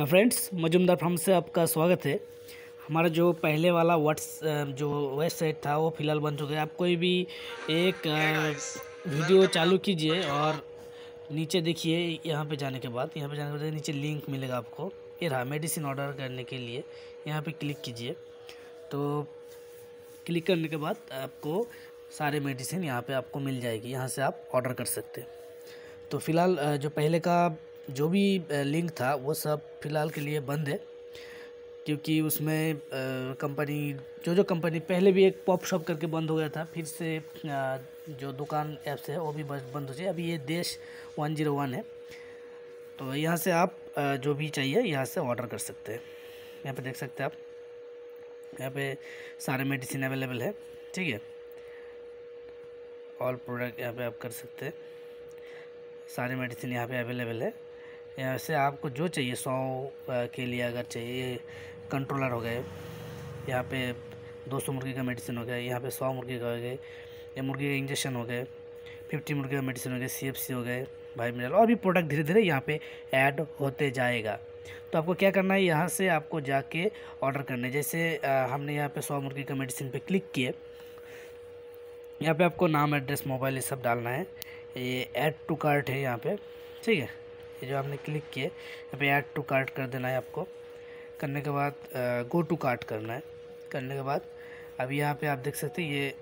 हाँ friends Majumdar farm से आपका स्वागत है। हमारा जो पहले वाला व्हाट्स जो वेबसाइट था वो फ़िलहाल बन चुका है आप कोई भी एक वीडियो चालू कीजिए और नीचे देखिए यहाँ पे जाने के बाद यहाँ पे जाने के बाद नीचे लिंक मिलेगा आपको। ये रहा मेडिसिन ऑर्डर करने के लिए। यहाँ पे क्लिक कीजिए। तो क्लिक करने के बाद आपको सारे मेडिसिन यहाँ पे आपको मिल जाएगी। यहाँ से आप ऑर्डर कर सकते हैं। तो फ़िलहाल जो पहले का जो भी लिंक था वो सब फ़िलहाल के लिए बंद है। क्योंकि उसमें कंपनी जो जो कंपनी पहले भी एक पॉप शॉप करके बंद हो गया था फिर से आ, जो दुकान ऐप्स है वो भी बंद हो जाए। अभी ये देश वन ज़ीरो वन है। तो यहाँ से आप आ, जो भी चाहिए यहाँ से ऑर्डर कर सकते हैं। यहाँ पे देख सकते हैं आप। यहाँ पे सारे मेडिसिन अवेलेबल है ठीक है। ऑल प्रोडक्ट यहाँ पे आप कर सकते हैं। सारे मेडिसिन यहाँ पे अवेलेबल है। यहाँ से आपको जो चाहिए, सौ के लिए अगर चाहिए कंट्रोलर हो गए, यहाँ पे 200 मुर्गी का मेडिसिन हो गया, यहाँ पे 100 मुर्गी का हो गए, या मुर्गी का इंजेक्शन हो गए 50 मुर्गी का मेडिसिन हो गया सीएफसी हो गए, भाई मिनरल और भी प्रोडक्ट धीरे धीरे यहाँ पे ऐड होते जाएगा। तो आपको क्या करना है, यहाँ से आपको जाके ऑर्डर करना है। जैसे हमने यहाँ पे सौ मुर्गी का मेडिसिन पे क्लिक किए, यहाँ पे आपको नाम एड्रेस मोबाइल ये सब डालना है। ये ऐड टू कार्ट है यहाँ पे, ठीक है? ये जो आपने क्लिक किए यहाँ पे ऐड टू कार्ट कर देना है आपको। करने के बाद गो टू कार्ट करना है। करने के बाद अभी यहाँ पे आप देख सकते हैं, ये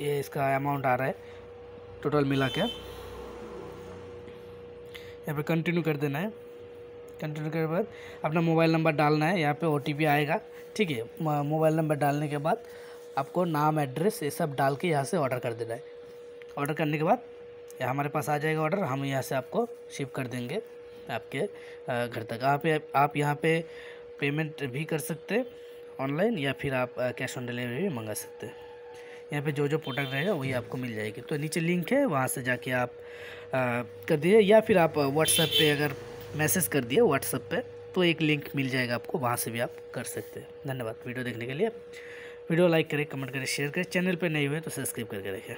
ये इसका अमाउंट आ रहा है टोटल मिला के। यहाँ पे कंटिन्यू कर देना है। कंटिन्यू करने के बाद, अपना मोबाइल नंबर डालना है, यहाँ पे ओटीपी आएगा। ठीक है मोबाइल नंबर डालने के बाद, आपको नाम एड्रेस ये सब डाल के यहाँ से ऑर्डर कर देना है। ऑर्डर करने के बाद या हमारे पास आ जाएगा ऑर्डर हम यहाँ से आपको शिप कर देंगे आपके घर तक। आप आप यहाँ पे पेमेंट भी कर सकते ऑनलाइन या फिर आप कैश ऑन डिलीवरी भी मंगा सकते हैं। यहाँ पे जो जो प्रोडक्ट रहेगा वही आपको मिल जाएगी। तो नीचे लिंक है वहाँ से जाके आप आ, कर दिए या फिर आप व्हाट्सएप पे अगर मैसेज कर दिए व्हाट्सएप पे तो एक लिंक मिल जाएगा आपको वहाँ से भी आप कर सकते हैं। धन्यवाद। वीडियो देखने के लिए। वीडियो लाइक करें कमेंट करें शेयर करें। चैनल पर नहीं हुए तो सब्सक्राइब करके रखें।